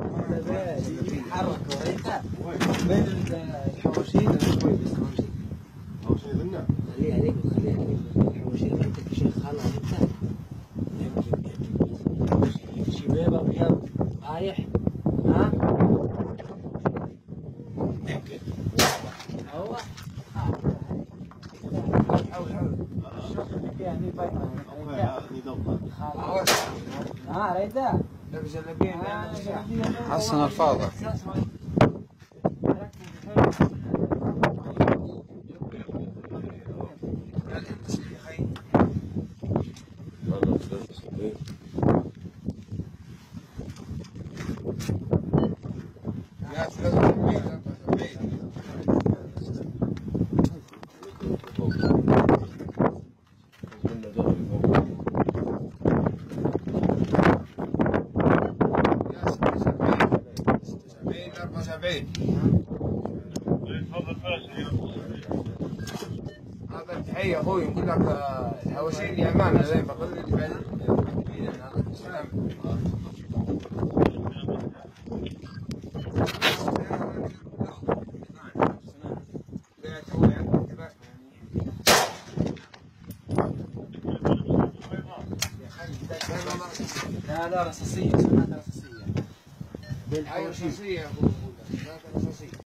يحرك وريته بين ريته حسن الفاضل. هذا تحية أخوي يقول لك الحواشين يا أمانة زي ما قلت لا لا رصاصية سمعتها رصاصية بالحواشين حواشية